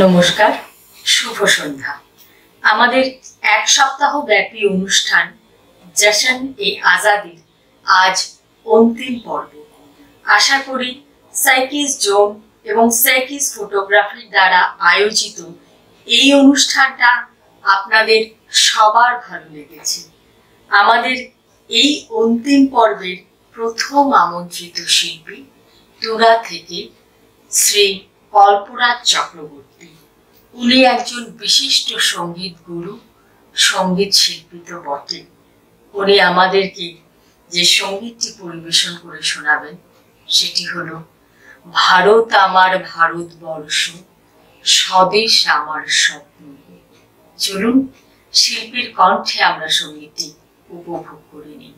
নমস্কার, শুভ সন্ধ্যা। আমাদের এক সপ্তাহ ব্যাপী অনুষ্ঠান জশন এ আজাদির আজ অন্তিম পর্ব। আশা করি সাইকিস জোন এবং সাইকিস ফটোগ্রাফির দ্বারা আয়োজিত এই অনুষ্ঠানটা আপনাদের সবার ভালো লেগেছে। আমাদের এই অন্তিম পর্বের প্রথম আমন্ত্রিত শিল্পী তুরা থেকে শ্রী কল্পরাজ চক্রবর্তী। উনি একজন বিশিষ্ট সংগীত গুরু, সংগীত শিল্পী তো বটে উনি আমাদেরকে যে সঙ্গীতটি পরিবেশন করে শোনাবেন, সেটি হলো, ভারত আমার ভারতবর্ষ, স্বদেশ আমার স্বপ্ন। চলুন, শিল্পীর কণ্ঠে আমরা সঙ্গীতটি উপভোগ করে নিই।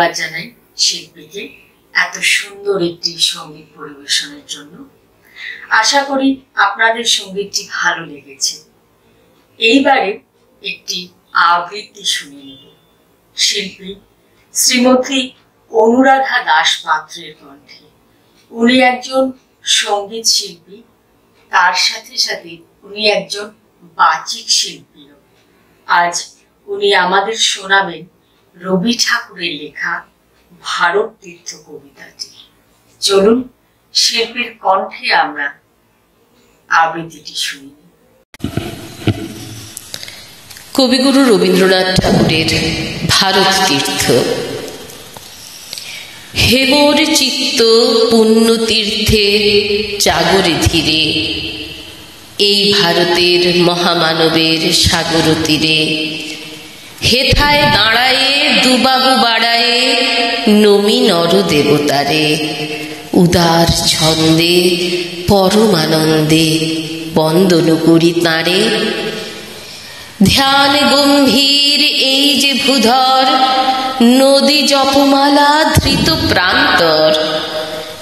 ধন্যবাদ জানাই শিল্পীকে এত সুন্দর একটি সংগীত পরিবেশনের জন্য। আশা করি আপনাদের সঙ্গীতটি ভালো লেগেছে। এইবারে একটি আবৃত্তি শুনে নেব। শিল্পী শ্রীমতী অনুরাধা দাস পাত্রের কণ্ঠে। উনি একজন সংগীত শিল্পী, তার সাথে সাথে উনি একজন বাচিক শিল্পীও। আজ উনি আমাদের শোনাবেন রবি ঠাকুরের লেখা ভারত তীর্থ কবিতাটি। চলুন শিল্পীর কণ্ঠে আমরা আবৃত্তিটি শুনি। কবিগুরু রবীন্দ্রনাথ ঠাকুরের ভারত তীর্থ। হেমর চিত্ত পুণ্য তীর্থে জাগরে ধীরে, এই ভারতের মহামানবের সাগর তীরে। হেথায় দাঁড়ায়ে দুবাহু বাড়ায়ে, নমি নর দেবতারে। উদার ছন্দে, পরমানন্দে বন্দন করি তাঁরে। ধ্যান গম্ভীর এই যে ভূধর, নদী জপমালা ধৃত প্রান্তর।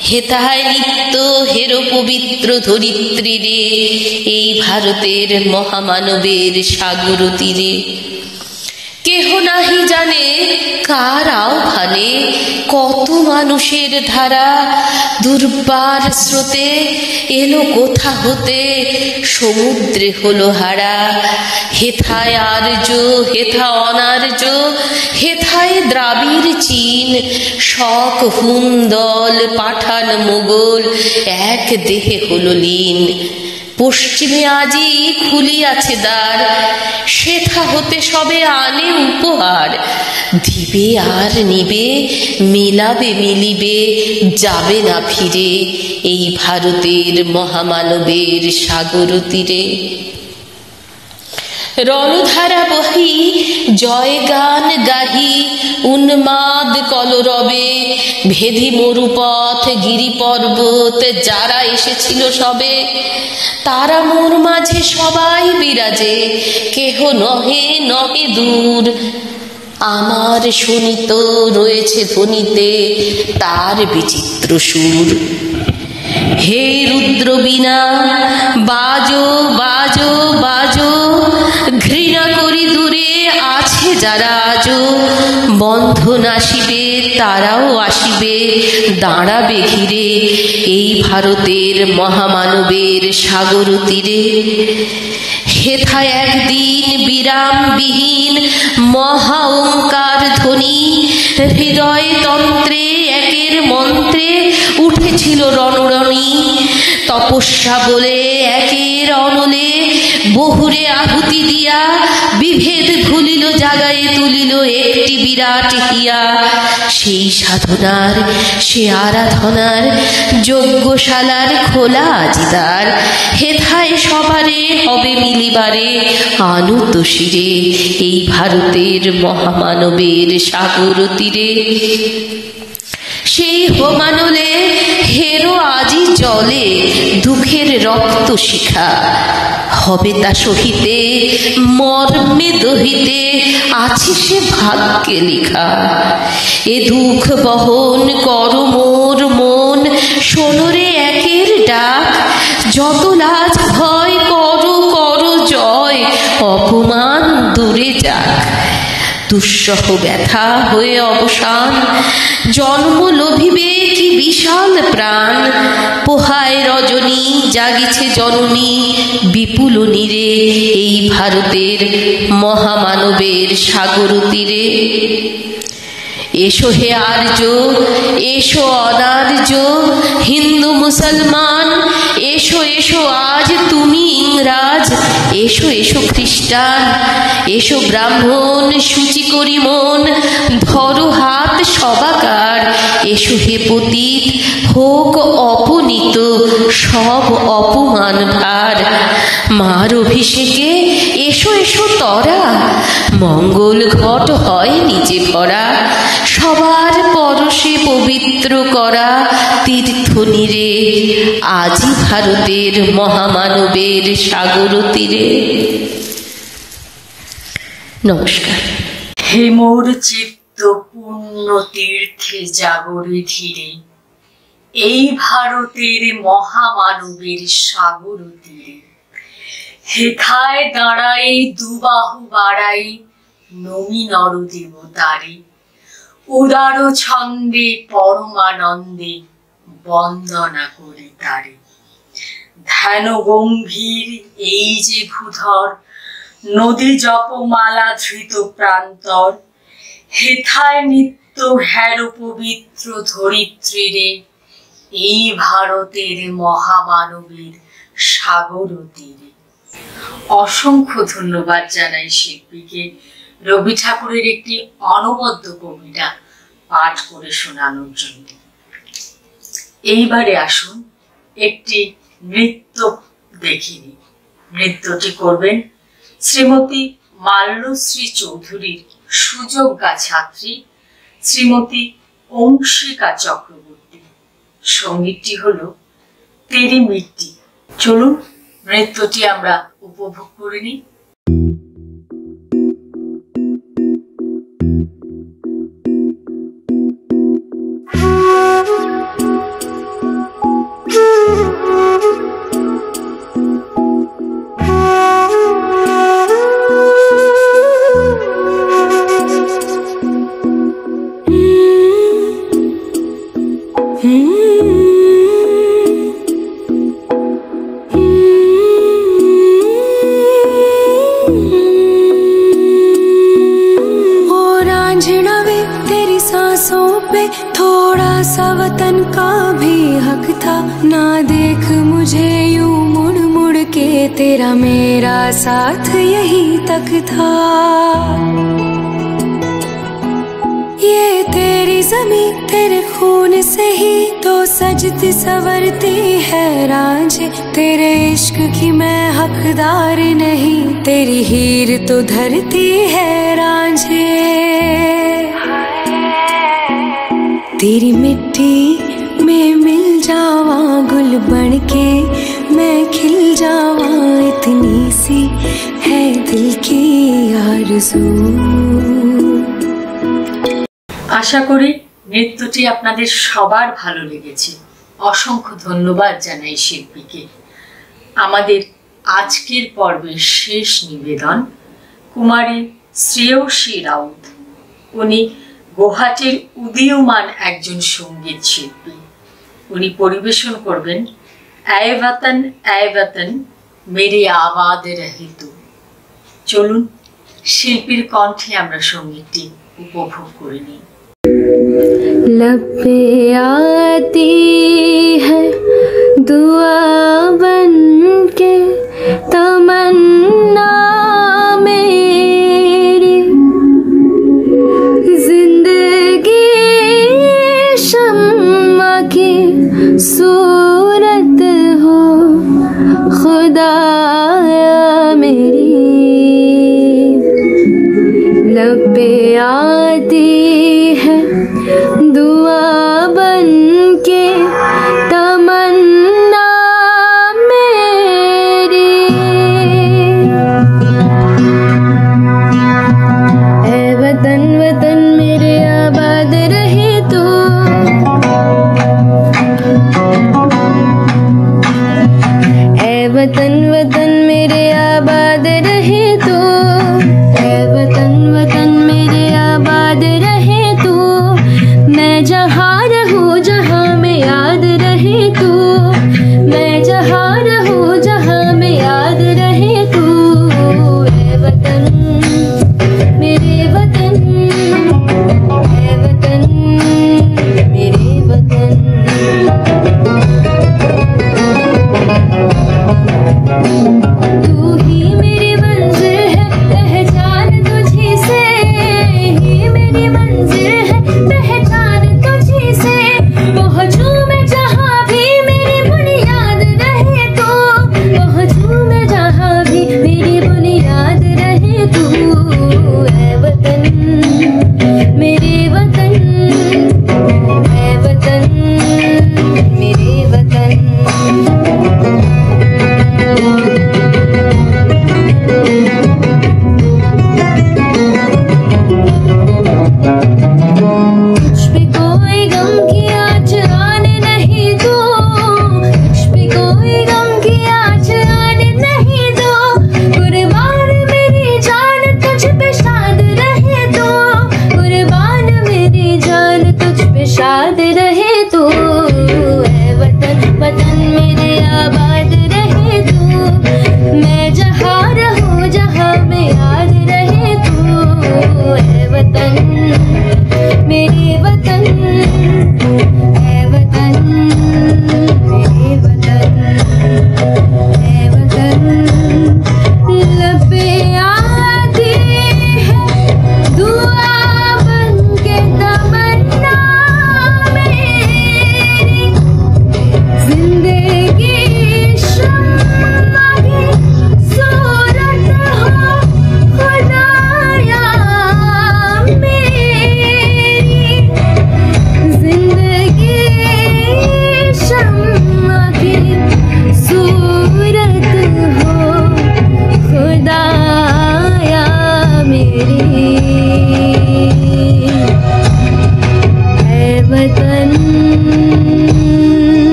হেতায় নিত্য হেরো পবিত্র ধরিত্রী রে এই ভারতের মহামানবের সাগর তীরে কেহ নাহি জানে কার আহ্বানে। কত মানুষের ধারা দুর্বার স্রোতে এলো কোথা হতে? সমুদ্রে হলো হারা। হেথায় আর্য হেথা অনার্য, হেথায় দ্রাবিড় চীন। শক হুন্দল পাঠান মোগল, এক দেহে হলো লীন। পশ্চিমে আজি খুলিয়াছে দ্বার শেখা হতে সবে আনে উপহার। দিবে আর নিবে, মিলাবে মিলিবে, যাবে না ফিরে এই ভারতের মহামানবের সাগর তীরে রণধারা বহি, জয় গান গাহি, উন্মাদ কলরবে ভেদি মরুপথ, গিরি পর্বত, যারা এসেছিল সবে। তারা মোর মাঝে সবাই বিরাজে, কেহ নহে নহে দূর। আমার শুনিত রয়েছে ধ্বনিতে, তার বিচিত্র সুর। হে রুদ্র বিনা বাজো বাজো বাজো, ঘৃণা করি দূরে আছে যারা আজও বন্ধন আসিবে, তারাও আসিবে, দাঁড়াবে ঘিরে এই ভারতের মহামানবের সাগর তীরে। হেথা একদিন বিরামবিহীন মহা ওঙ্কার ধ্বনি হৃদয় তন্ত্রে একের মন্ত্রে উঠেছিল রণরণী। তপস্যা বলে একের অনলে বহুরে আহুতি দিয়া, বিভেদ ভুলিল, জাগায় তুলিল একটি বিরাট হিয়া। সেই সাধনার, সে আরাধনার, যজ্ঞশালার খোলা আজিদার হেথায় সবারে হবে মিলিবারে আনুত শিরে এই ভারতের মহামানবের সাগর তীরে। সেই হোমানলে হেরো আজি জলে দুঃখের রক্ত শিখা। হবে তা সহিতে, মর্মে দহিতে আছে সে ভাগ্যে লিখা। এ দুঃখ বহন কর মোর মন সোনরে একের ডাক, যত দুঃসহ ব্যথা হয়ে অবসান। জন্ম লোভিবে কি বিশাল প্রাণ। পোহায় রজনী, জাগিছে জননী, বিপুল নীরে এই ভারতের মহামানবের সাগর তীরে। এসো হে আর্য, এসো অনার্য, হিন্দু মুসলমান, এসো এসো এসো এসো খ্রিস্টান, এসো ব্রাহ্মণ, সূচি করি মন, ধরো হাত সবাকার, এসো হে পতীত হোক অপনীত, সব অপমান ভার। মার অভিষেকে এসো এসো তরা, মঙ্গল ঘট হয় নিজে ভরা, সবার পরশে পবিত্র করা তীর্থ নীরে আজি ভারতের মহামানবের সাগর তীরে। নমস্কার। হেমর চিত্ত পুণ্য তীর্থে জাগরে ধীরে, এই ভারতের মহামানবের সাগর তীরে। হেথায় দাঁড়ায় দুবাহু বাড়াই নমি নর দেবতারে উদার ছন্দে পরমানন্দে বন্দনা করে তারে। ধ্যান গম্ভীর এই যে ভূধর, নদী জপমালা ধৃত প্রান্তর, হেথায় নিত্য হ্যার পবিত্র ধরিত্রীরে, এই ভারতের মহামানবীর সাগর তীরে। অসংখ্য ধন্যবাদ জানাই শিল্পীকে। রবি ঠাকুরের একটি অনবদ্য কবিতা পাঠ করে শোনানোর জন্য। এইবারে আসুন একটি নৃত্য দেখিনি নৃত্যটি করবেন শ্রীমতী মাল্যশ্রী চৌধুরীর সুযোগ্যা ছাত্রী শ্রীমতী অংশিকা চক্রবর্তী। সঙ্গীতটি হল তেরি মিট্টি। চলুন নৃত্যটি আমরা উপভোগ করে নিই। थोड़ा सा वतन का भी हक था। ना देख मुझे यूँ मुड़ मुड़ के तेरा मेरा साथ यही तक था। ये तेरी जमी तेरे खून से ही तो सजती सवरती है रांझे तेरे इश्क की मैं हकदार नहीं, तेरी हीर तो धरती है रांझे तेरी मिट्टी में मिल जावा गुल बन के मैं खिल जावा इतनी सी है दिल की आरज़ू আশা করি নৃত্যটি আপনাদের সবার ভালো লেগেছে অসংখ্য ধন্যবাদ জানাই শিল্পীকে আমাদের আজকের পর্বের শেষ নিবেদন কুমারী শ্রেয়সী রাউত উনি গুয়াহাটির উদীয়মান একজন সঙ্গীত শিল্পী উনি পরিবেশন করবেন আয় বতন আয় বতন মেরে আবাদ রহিতু চলুন শিল্পীর কণ্ঠে আমরা সঙ্গীতটি উপভোগ করে নিই लब पे आती है दुआ बन के तमन्ना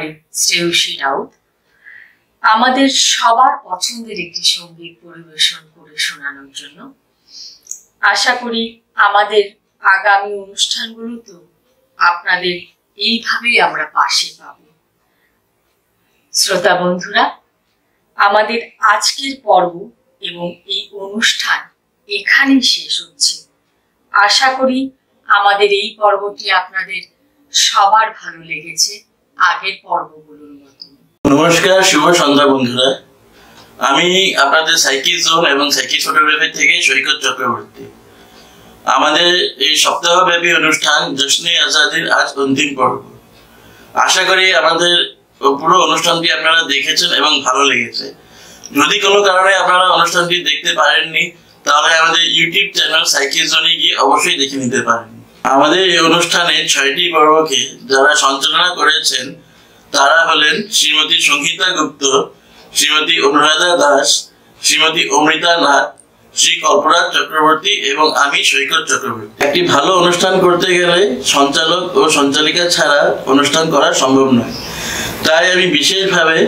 কুমারী শ্রেয়সী রাউত আমাদের সবার পছন্দের একটি সংগীত পরিবেশন করে শোনানোর জন্য। আশা করি আমাদের আগামী অনুষ্ঠানগুলোতেও আপনাদের এইভাবেই আমরা পাশে পাব। শ্রোতা বন্ধুরা, আমাদের আজকের পর্ব এবং এই অনুষ্ঠান এখানেই শেষ হচ্ছে। আশা করি আমাদের এই পর্বটি আপনাদের সবার ভালো লেগেছে। আগের পর্বগুলোর মতো নমস্কার, শুভ সন্ধ্যা বন্ধুরা। আমি আপনাদের সাইকি জোন এবং সাইকি ফটোগ্রাফি থেকে সৈকত চক্রবর্তী। আমাদের এই সপ্তাহব্যাপী অনুষ্ঠান জশ্নে আজাদির আজ অন্তিম পর্ব। আশা করি আমাদের পুরো অনুষ্ঠানটি আপনারা দেখেছেন এবং ভালো লেগেছে। যদি কোনো কারণে আপনারা অনুষ্ঠানটি দেখতে পারেননি, তাহলে আমাদের ইউটিউব চ্যানেল সাইকি জোনে গিয়ে অবশ্যই দেখে নিতে পারেন। আমাদের এই অনুষ্ঠানে ছয়টি পর্বকে যারা সঞ্চালনা করেছেন, তারা হলেন শ্রীমতী সঙ্গীতা গুপ্ত, শ্রীমতী অনুরাধা দাস, শ্রীমতী অমৃতা নাথ শ্রী কল্পরাজ চক্রবর্তী এবং আমি সৈকত চক্রবর্তী। একটি ভালো অনুষ্ঠান করতে গেলে সঞ্চালক ও সঞ্চালিকা ছাড়া অনুষ্ঠান করা সম্ভব নয়। তাই আমি বিশেষভাবে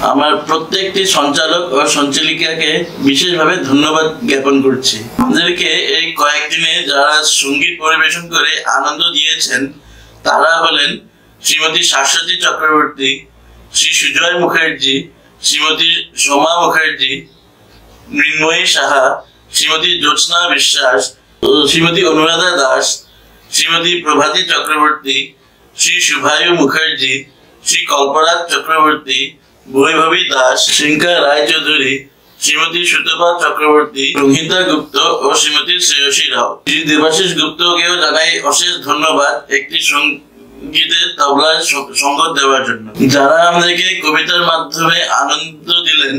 আমার প্রত্যেকটি সঞ্চালক ও সঞ্চালিকাকে বিশেষভাবে ধন্যবাদ জ্ঞাপন করছি। আমাদেরকে এই কয়েকদিনে যারা সংগীত পরিবেশন করে আনন্দ দিয়েছেন, তারা হলেন শ্রীমতী শাশ্বতী চক্রবর্তী, শ্রী সুজয় মুখার্জি, শ্রীমতী সোমা মুখার্জি, মৃন্ময়ী সাহা, শ্রীমতী জ্যোৎস্না বিশ্বাস, শ্রীমতী অনুরাধা দাস, শ্রীমতী প্রভাতী চক্রবর্তী, শ্রী শুভায়ু মুখার্জি, শ্রী কল্পরাজ চক্রবর্তী বৈভবী দাস সিংকা রায়চৌধুরী, শ্রীমতী সুতপা চক্রবর্তী রোহিতা গুপ্ত ও শ্রীমতী শ্রেয়সী রাও। শ্রী দেবাশিস গুপ্তকেও জানাই অশেষ ধন্যবাদ একটি সঙ্গীতের তবলায় সঙ্গত দেওয়ার জন্য। যারা আমাদেরকে কবিতার মাধ্যমে আনন্দ দিলেন,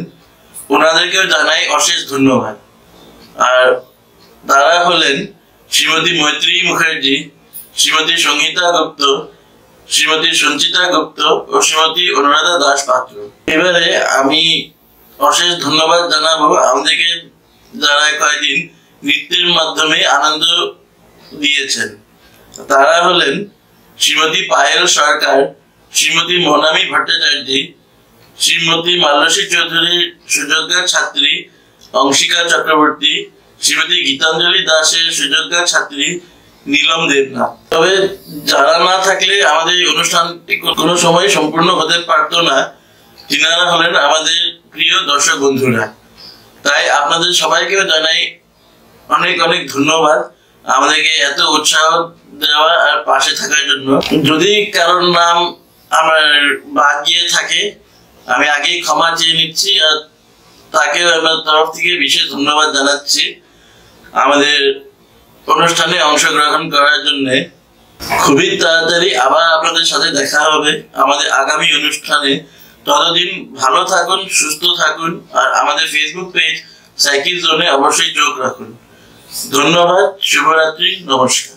ওনাদেরকেও জানাই অশেষ ধন্যবাদ। আর তারা হলেন শ্রীমতী মৈত্রী মুখার্জি, শ্রীমতী সঙ্গীতা গুপ্ত শ্রীমতী সঞ্চিতা গুপ্ত ও শ্রীমতী অনুরাধা দাস পাত্র। এবারে আমি অশেষ ধন্যবাদ জানাব আমাদেরকে যারা কয়েকদিন নৃত্যের মাধ্যমে আনন্দ দিয়েছেন। তারা হলেন শ্রীমতী পায়েল সরকার, শ্রীমতী মনামী ভট্টাচার্য, শ্রীমতী মালসী চৌধুরী সুযোগ্যা ছাত্রী অংশিকা চক্রবর্তী, শ্রীমতী গীতাঞ্জলি দাসের সুযোগ্যা ছাত্রী নীলম দেবনাথ তবে যারা না থাকলে আমাদের এই অনুষ্ঠানটি কোনো সময় সম্পূর্ণ হতে পারতো না। তিনারা হলেন আমাদের প্রিয় দর্শক বন্ধুরা। তাই আপনাদের সবাইকেও জানাই অনেক অনেক ধন্যবাদ আমাদেরকে এত উৎসাহ দেওয়া আর পাশে থাকার জন্য। যদি কারোর নাম আমার বাদ গিয়ে থাকে, আমি আগেই ক্ষমা চেয়ে নিচ্ছি আর তাকে আমার তরফ থেকে বিশেষ ধন্যবাদ জানাচ্ছি। আমাদের অনুষ্ঠানে অংশগ্রহণ করার জন্য খুবই তাড়াতাড়ি আবার আপনাদের সাথে দেখা হবে। আমাদের আগামী অনুষ্ঠানে ততদিন ভালো থাকুন, সুস্থ থাকুন আর আমাদের ফেসবুক পেজ সাইকেল জোনে অবশ্যই যোগ রাখুন। ধন্যবাদ, শুভরাত্রি, নমস্কার।